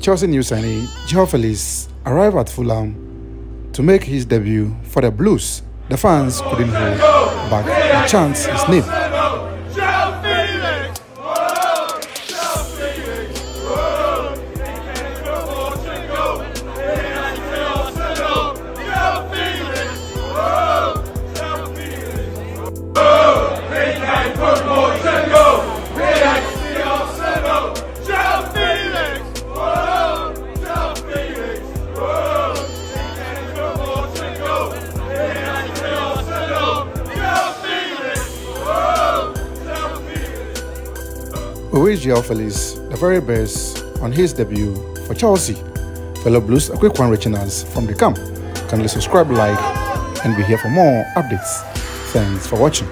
Chelsea new signee Joao Felix arrived at Fulham to make his debut for the Blues. The fans couldn't hold back the chant his name. Joao Felix the very best on his debut for Chelsea. Fellow Blues, a quick one reaching us from the camp. Kindly subscribe, like, and be here for more updates. Thanks for watching.